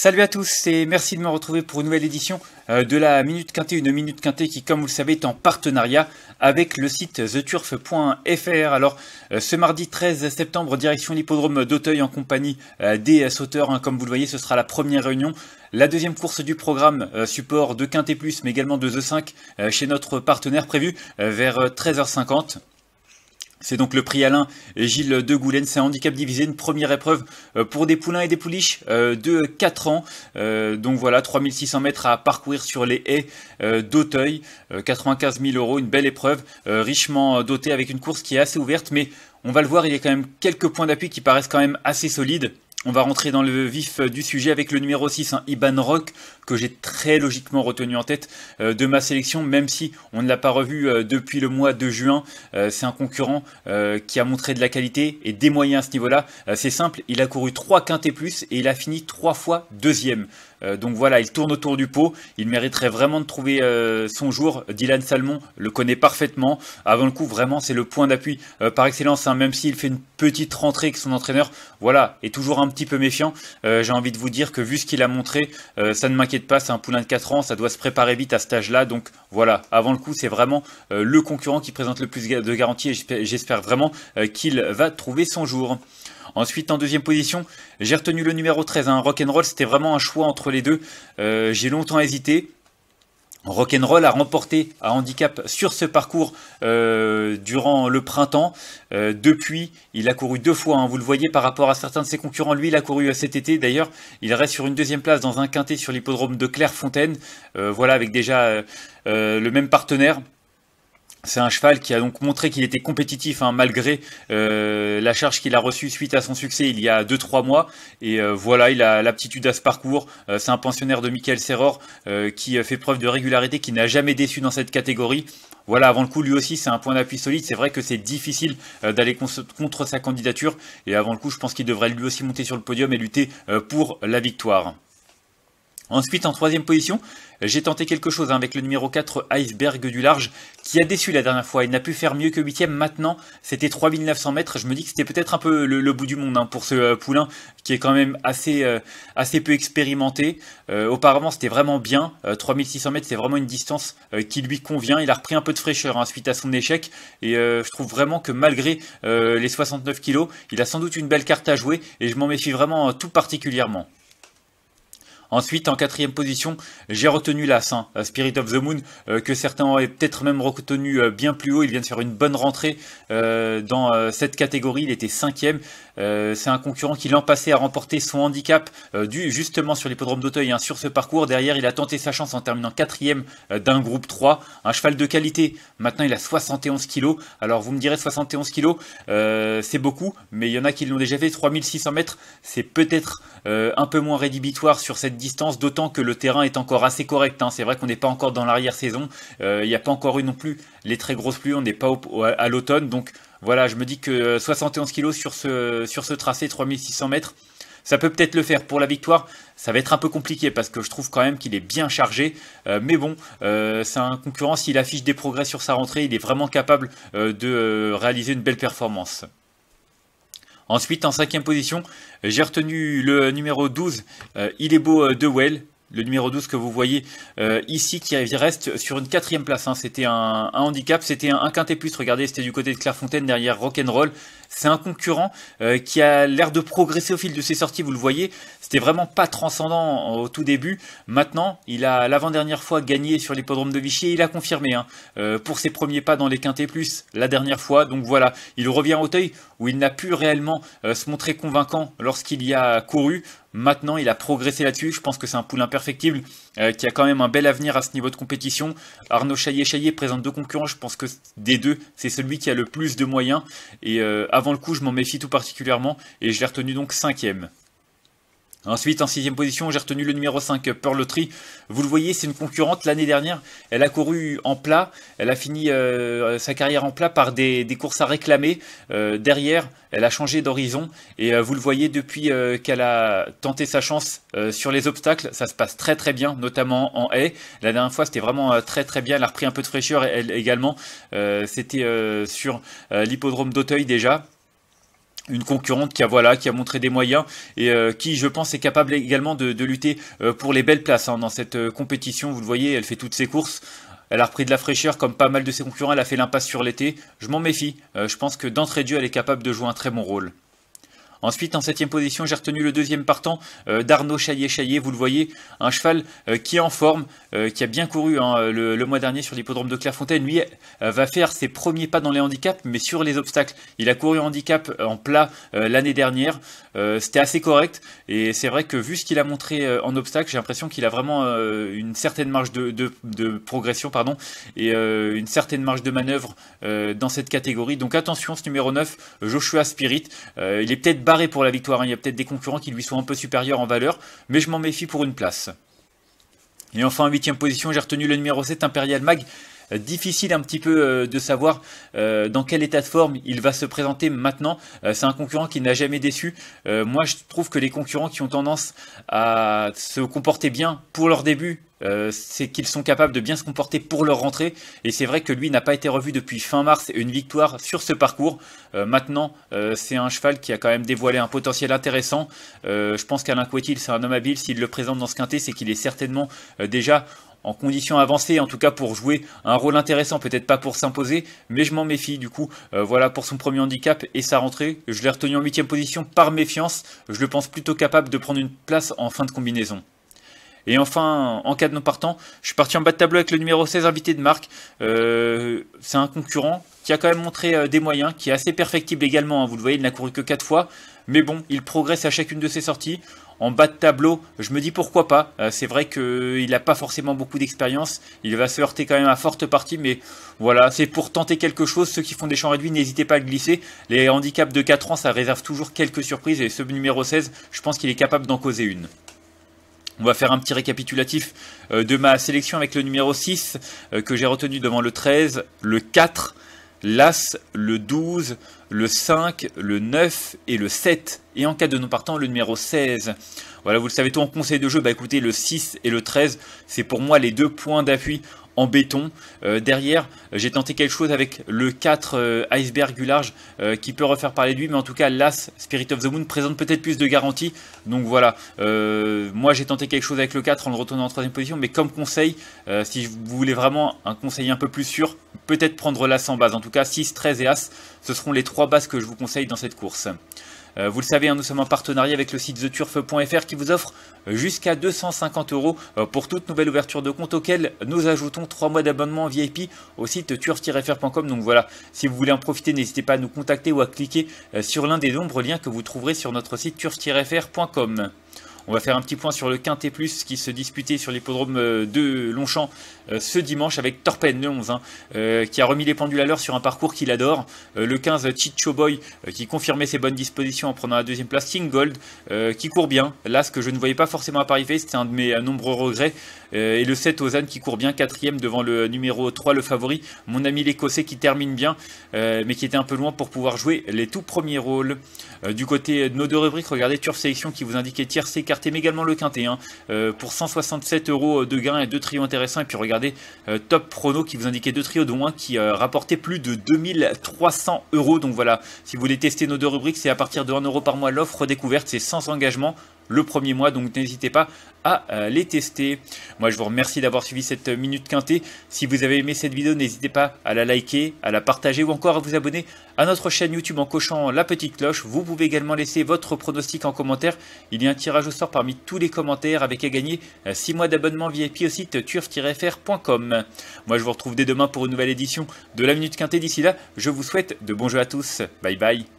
Salut à tous et merci de me retrouver pour une nouvelle édition euh, de la Minute Quintée, une Minute Quintée qui, comme vous le savez, est en partenariat avec le site theturf.fr. Alors, euh, ce mardi 13 septembre, direction l'hippodrome d'Auteuil en compagnie euh, des sauteurs. Hein. Comme vous le voyez, ce sera la première réunion. La deuxième course du programme, support de Quintet Plus, mais également de The 5 chez notre partenaire prévu vers 13h50. C'est donc le prix Alain Gilles de Goulen, c'est un handicap divisé, une première épreuve euh, pour des poulains et des pouliches euh, de 4 ans. Euh, donc voilà, 3600 mètres à parcourir sur les haies d'Auteuil, 95 000 euros, une belle épreuve, richement dotée avec une course qui est assez ouverte, mais on va le voir, il y a quand même quelques points d'appui qui paraissent quand même assez solides. On va rentrer dans le vif du sujet avec le numéro 6, un Iban Rock, que j'ai très logiquement retenu en tête euh, de ma sélection, même si on ne l'a pas revu euh, depuis le mois de juin. Euh, c'est un concurrent qui a montré de la qualité et des moyens à ce niveau-là. c'est simple, il a couru 3 quintés plus et il a fini 3 fois deuxième. donc voilà, il tourne autour du pot. Il mériterait vraiment de trouver son jour. Dylan Salmon le connaît parfaitement. Avant le coup, vraiment, c'est le point d'appui par excellence. Hein, même s'il fait une petite rentrée avec son entraîneur, voilà, est toujours un petit peu méfiant. J'ai envie de vous dire que vu ce qu'il a montré, ça ne m'inquiète pas, c'est un poulain de 4 ans, ça doit se préparer vite à cet âge-là. Donc voilà, avant le coup, c'est vraiment euh, le concurrent qui présente le plus de garanties et j'espère vraiment euh, qu'il va trouver son jour. Ensuite, en deuxième position, j'ai retenu le numéro 13, un Rock'n'Roll. C'était vraiment un choix entre les deux. Euh, j'ai longtemps hésité. Rock'n'Roll a remporté un handicap sur ce parcours euh, durant le printemps. Euh, depuis, il a couru deux fois, hein. vous le voyez par rapport à certains de ses concurrents. Lui, il a couru cet été. D'ailleurs, il reste sur une deuxième place dans un quintet sur l'hippodrome de Clairefontaine. Euh, voilà, avec déjà le même partenaire. C'est un cheval qui a donc montré qu'il était compétitif hein, malgré euh, la charge qu'il a reçue suite à son succès il y a 2-3 mois. Et euh, voilà, il a l'aptitude à ce parcours. Euh, c'est un pensionnaire de Michael Serror qui fait preuve de régularité, qui n'a jamais déçu dans cette catégorie. Voilà, avant le coup, lui aussi, c'est un point d'appui solide. C'est vrai que c'est difficile d'aller contre sa candidature. Et avant le coup, je pense qu'il devrait lui aussi monter sur le podium et lutter pour la victoire. Ensuite, en troisième position, j'ai tenté quelque chose hein, avec le numéro 4, Iceberg du Large, qui a déçu la dernière fois. Il n'a pu faire mieux que 8 Maintenant, c'était 3900 mètres. Je me dis que c'était peut-être un peu le, bout du monde hein, pour ce euh, poulain qui est quand même assez, euh, assez peu expérimenté. Euh, auparavant, c'était vraiment bien. 3600 mètres, c'est vraiment une distance qui lui convient. Il a repris un peu de fraîcheur hein, suite à son échec. Et je trouve vraiment que malgré les 69 kilos, il a sans doute une belle carte à jouer. Et je m'en méfie vraiment tout particulièrement. Ensuite, en quatrième position, j'ai retenu l'As, hein, Spirit of the Moon, euh, que certains auraient peut-être même retenu euh, bien plus haut. Il vient de faire une bonne rentrée euh, dans cette catégorie. Il était cinquième. C'est un concurrent qui l'an passé a remporté son handicap dû justement sur l'hippodrome d'Auteuil. Hein, sur ce parcours, derrière, il a tenté sa chance en terminant quatrième d'un groupe 3. Un cheval de qualité. Maintenant, il a 71 kilos. Alors, vous me direz 71 kilos, c'est beaucoup, mais il y en a qui l'ont déjà fait. 3600 mètres, c'est peut-être un peu moins rédhibitoire sur cette distance, d'autant que le terrain est encore assez correct. Hein. C'est vrai qu'on n'est pas encore dans l'arrière-saison. Euh, il n'y a pas encore eu non plus les très grosses pluies. On n'est pas à l'automne. Donc voilà, je me dis que 71 kg sur ce, sur ce tracé, 3600 mètres, ça peut peut-être le faire pour la victoire. Ça va être un peu compliqué parce que je trouve quand même qu'il est bien chargé. Euh, mais bon, euh, c'est un concurrent. S'il affiche des progrès sur sa rentrée, il est vraiment capable de réaliser une belle performance. Ensuite, en cinquième position, j'ai retenu le numéro 12, euh, Il est beau euh, de Well, le numéro 12 que vous voyez euh, ici qui reste sur une quatrième place. Hein. C'était un, handicap, c'était un, un, quintet plus. Regardez, c'était du côté de Clairefontaine derrière Rock'n'Roll. C'est un concurrent euh, qui a l'air de progresser au fil de ses sorties, vous le voyez. C'était vraiment pas transcendant au tout début. Maintenant, il a l'avant-dernière fois gagné sur l'hippodrome de Vichy et il a confirmé hein, euh, pour ses premiers pas dans les quintés plus la dernière fois. Donc voilà, il revient à Auteuil où il n'a pu réellement se montrer convaincant lorsqu'il y a couru. Maintenant, il a progressé là-dessus. Je pense que c'est un poulain perfectible euh, qui a quand même un bel avenir à ce niveau de compétition. Arnaud Chaillet-Chaillet présente deux concurrents. Je pense que des deux, c'est celui qui a le plus de moyens. Et euh, avant le coup, je m'en méfie tout particulièrement. Et je l'ai retenu donc cinquième. Ensuite, en sixième position, j'ai retenu le numéro 5, Pearl Tree. Vous le voyez, c'est une concurrente. L'année dernière, elle a couru en plat. Elle a fini euh, sa carrière en plat par des, courses à réclamer. Euh, derrière, elle a changé d'horizon. Et euh, vous le voyez, depuis qu'elle a tenté sa chance sur les obstacles, ça se passe très très bien, notamment en haie. La dernière fois, c'était vraiment très très bien. Elle a repris un peu de fraîcheur elle, également. c'était sur l'hippodrome d'Auteuil déjà. Une concurrente qui a voilà qui a montré des moyens et euh, qui je pense est capable également de, lutter euh, pour les belles places hein, dans cette euh, compétition. Vous le voyez elle fait toutes ses courses. Elle a repris de la fraîcheur comme pas mal de ses concurrents. Elle a fait l'impasse sur l'été. Je m'en méfie. Je pense que d'entrée de jeu elle est capable de jouer un très bon rôle Ensuite, en septième position, j'ai retenu le deuxième partant euh, d'Arnaud Chaillet-Chaillet. Vous le voyez, un cheval euh, qui est en forme, euh, qui a bien couru hein, le, mois dernier sur l'hippodrome de Clairefontaine. Lui va faire ses premiers pas dans les handicaps, mais sur les obstacles. Il a couru handicap en plat l'année dernière. C'était assez correct. Et c'est vrai que vu ce qu'il a montré en obstacle, j'ai l'impression qu'il a vraiment une certaine marge de, de progression pardon, et une certaine marge de manœuvre dans cette catégorie. Donc attention, ce numéro 9, Joshua Spirit. il est peut-être pour la victoire. Hein. Il y a peut-être des concurrents qui lui sont un peu supérieurs en valeur, mais je m'en méfie pour une place. Et enfin, en huitième position, j'ai retenu le numéro 7, Imperial Mag. Euh, difficile un petit peu euh, de savoir euh, dans quel état de forme il va se présenter maintenant. C'est un concurrent qui n'a jamais déçu. Moi, je trouve que les concurrents qui ont tendance à se comporter bien pour leur début euh, c'est qu'ils sont capables de bien se comporter pour leur rentrée. Et c'est vrai que lui n'a pas été revu depuis fin mars et une victoire sur ce parcours. Euh, maintenant, euh, c'est un cheval qui a quand même dévoilé un potentiel intéressant. je pense qu'Alain Couetil, c'est un homme habile. S'il le présente dans ce quintet, c'est qu'il est certainement déjà en condition avancée, en tout cas pour jouer un rôle intéressant, peut-être pas pour s'imposer, mais je m'en méfie du coup. voilà pour son premier handicap et sa rentrée. Je l'ai retenu en huitième position par méfiance. Je le pense plutôt capable de prendre une place en fin de combinaison. Et enfin, en cas de non partant, je suis parti en bas de tableau avec le numéro 16 invité de marque. Euh, c'est un concurrent qui a quand même montré euh, des moyens, qui est assez perfectible également. Hein. Vous le voyez, il n'a couru que 4 fois. Mais bon, il progresse à chacune de ses sorties. En bas de tableau, je me dis pourquoi pas. Euh, c'est vrai qu'il n'a pas forcément beaucoup d'expérience. Il va se heurter quand même à forte partie. Mais voilà, c'est pour tenter quelque chose. Ceux qui font des champs réduits, n'hésitez pas à glisser. Les handicaps de 4 ans, ça réserve toujours quelques surprises. Et ce numéro 16, je pense qu'il est capable d'en causer une. On va faire un petit récapitulatif euh, de ma sélection avec le numéro 6 euh, que j'ai retenu devant le 13, le 4, l'As, le 12, le 5, le 9 et le 7. Et en cas de non partant, le numéro 16. Voilà, vous le savez tout en conseil de jeu, bah écoutez, le 6 et le 13, c'est pour moi les deux points d'appui en béton. Euh, derrière, j'ai tenté quelque chose avec le 4 euh, Iceberg du large euh, qui peut refaire parler de lui, mais en tout cas, l'As Spirit of the Moon présente peut-être plus de garanties. Donc voilà, moi j'ai tenté quelque chose avec le 4 en le retournant en troisième position, mais comme conseil, si vous voulez vraiment un conseil un peu plus sûr, peut-être prendre l'As en base. En tout cas, 6, 13 et As, ce seront les trois bases que je vous conseille dans cette course. Euh, vous le savez, hein, nous sommes en partenariat avec le site theturf.fr qui vous offre jusqu'à 250 euros euh, pour toute nouvelle ouverture de compte auquel nous ajoutons 3 mois d'abonnement VIP au site turf-fr.com. Donc voilà, si vous voulez en profiter, n'hésitez pas à nous contacter ou à cliquer euh, sur l'un des nombreux liens que vous trouverez sur notre site turf-fr.com. On va faire un petit point sur le Quintet Plus qui se disputait sur l'hippodrome euh, de Longchamp euh, ce dimanche avec Torpen le 11 hein, euh, qui a remis les pendules à l'heure sur un parcours qu'il adore. le 15 Chicho Boy qui confirmait ses bonnes dispositions en prenant la deuxième place. King Gold qui court bien. Là ce que je ne voyais pas forcément à Paris c'était un de mes nombreux regrets. et le 7 Ozan qui court bien, quatrième devant le numéro 3 le favori. Mon ami l'écossais qui termine bien mais qui était un peu loin pour pouvoir jouer les tout premiers rôles. du côté de nos deux rubriques, regardez Turf Sélection qui vous indiquait tiercé, mais également le quintet hein, euh, pour 167 euros de gain et deux trios intéressants. Et puis regardez euh, Top Prono qui vous indiquait deux trios dont un qui euh, rapportait plus de 2300 euros. Donc voilà, si vous voulez tester nos deux rubriques, c'est à partir de 1 euro par mois l'offre découverte, c'est sans engagement le premier mois, donc n'hésitez pas à euh, les tester. Moi, je vous remercie d'avoir suivi cette minute quintée. Si vous avez aimé cette vidéo, n'hésitez pas à la liker, à la partager ou encore à vous abonner à notre chaîne YouTube en cochant la petite cloche. Vous pouvez également laisser votre pronostic en commentaire. Il y a un tirage au sort parmi tous les commentaires avec à gagner 6 euh, mois d'abonnement VIP au site turf-fr.com. Moi, je vous retrouve dès demain pour une nouvelle édition de la minute quintée. D'ici là, je vous souhaite de bons jeux à tous. Bye bye.